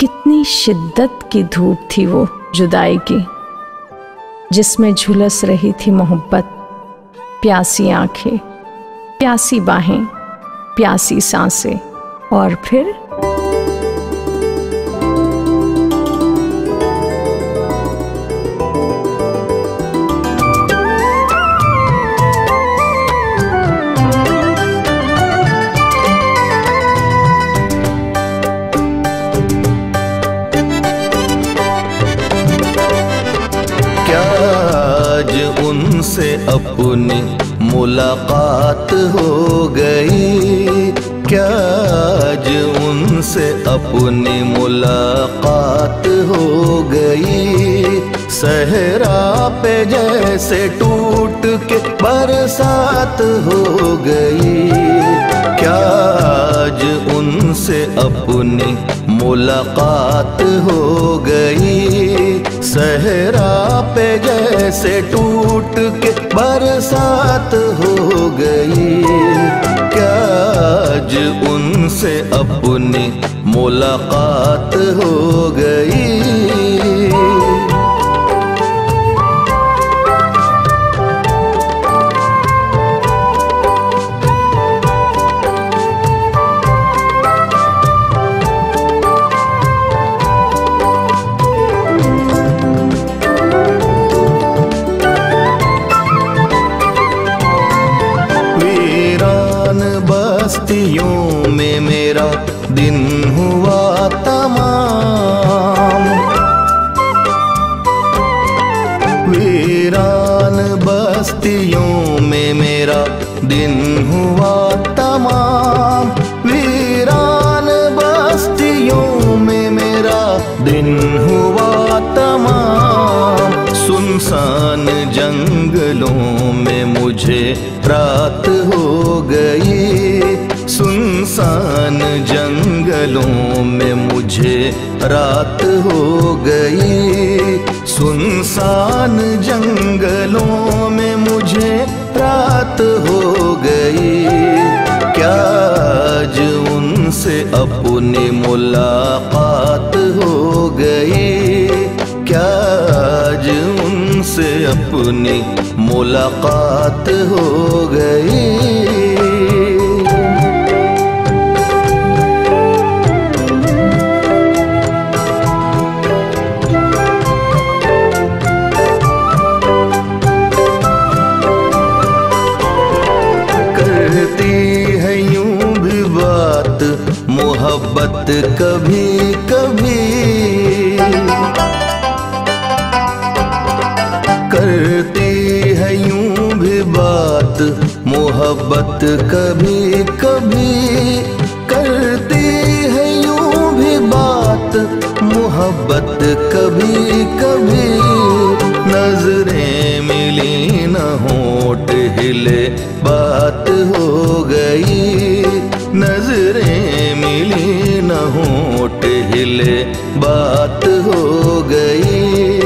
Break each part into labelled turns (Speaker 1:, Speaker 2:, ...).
Speaker 1: कितनी शिद्दत की धूप थी वो जुदाई की, जिसमें झुलस रही थी मोहब्बत, प्यासी आँखें, प्यासी बाहें, प्यासी साँसें और फिर
Speaker 2: अपनी मुलाकात हो गई। क्या आज उनसे अपनी मुलाकात हो गई? सहरा पे जैसे टूट के बरसात हो गई। क्या आज उनसे अपनी मुलाकात हो गई? सहरा पे जैसे टूट के बरसात हो गई। क्या आज उनसे अपनी मुलाकात हो गई। दिन हुआ तमाम। सुनसान जंगलों में मुझे रात हो गई। सुनसान जंगलों में मुझे रात हो गई। सुनसान जंगलों में मुझे रात हो गई। क्या आज उनसे अपनी मुलाकात गई क्या आज उनसे अपनी मुलाकात हो गई? करती है यूँ भी बात, मोहब्बत कभी कभी बात मोहब्बत कभी कभी करती है यूँ भी बात। मोहब्बत कभी कभी नज़रें मिली न होठ हिले, बात हो गई। नज़रें मिली न होठ हिले, बात हो गई।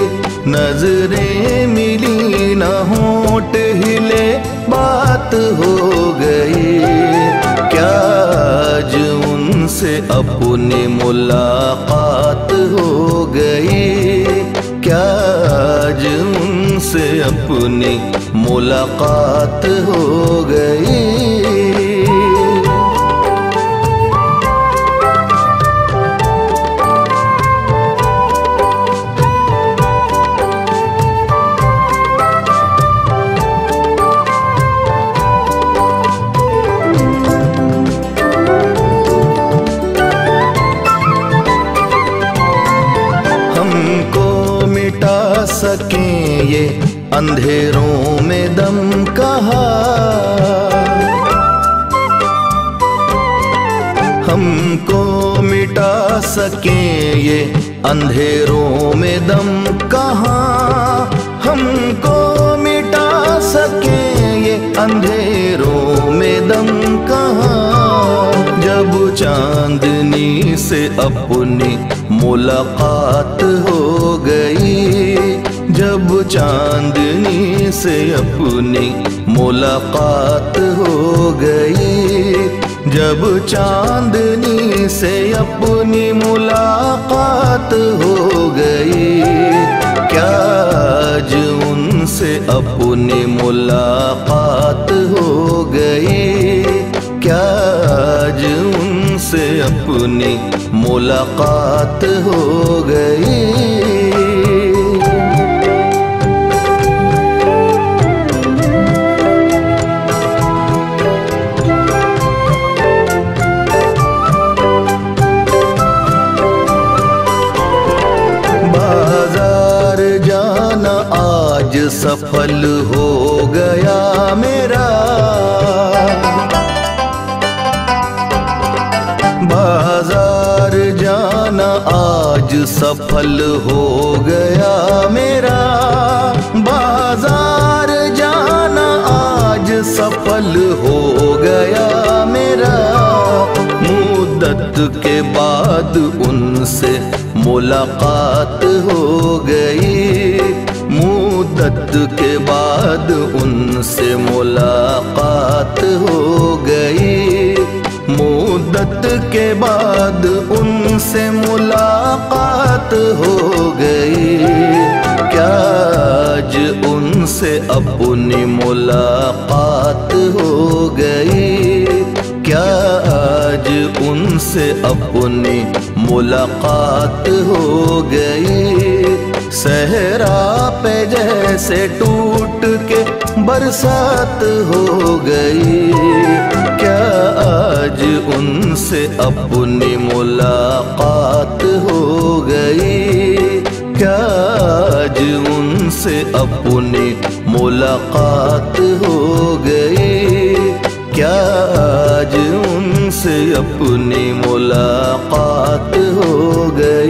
Speaker 2: नज़रें मिली न हिले हो गई। क्या आज उनसे अपनी मुलाकात हो गई? क्या आज उनसे अपनी मुलाकात हो गई? ये अंधेरों में दम कहा? हमको मिटा सके ये अंधेरों में दम कहा? हमको मिटा सके ये अंधेरों में दम कहा? जब चांदनी से अपनी मुलाकात हो जब चांदनी से अपनी मुलाकात हो गई। जब चांदनी से अपनी मुलाकात हो गई, क्या आज उनसे अपनी मुलाकात हो गई? क्या आज उनसे अपनी मुलाकात हो गई? सफल हो गया मेरा। बाज़ार जाना आज सफल हो गया मेरा। बाज़ार जाना आज सफल हो गया मेरा। मुद्दत के बाद उनसे मुलाकात हो गई। मुद्दत के बाद उनसे मुलाकात हो गई। मुद्दत के बाद उनसे मुलाकात हो गई। क्या आज उनसे अपनी मुलाकात हो गई? क्या आज उनसे अपनी मुलाकात हो गई? सहरा पे जैसे टूट के बरसात हो गई। क्या आज उनसे अपनी मुलाकात हो गई? क्या आज उनसे अपनी मुलाकात हो गई? क्या आज उनसे अपनी मुलाकात हो गई?